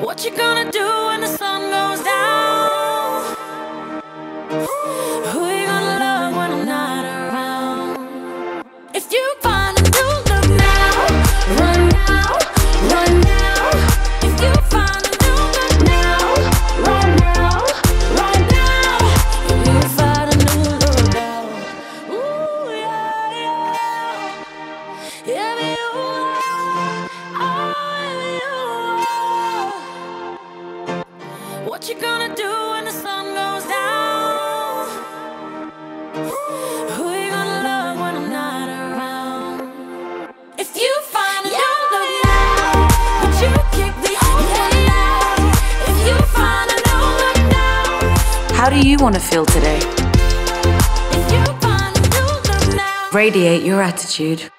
What you gonna do when the sun goes down? Who you gonna love when I'm not around? If you find a new look now, run now, run now. If you find a new look now, run now, run now. If you find a new look now, ooh yeah yeah. If what you gonna do when the sun goes down? Who you gonna love when I'm not around? If you find a new look now, would you kick the old out? If you find a new look now, How do you want to feel today? if you find a new look now. Radiate your attitude.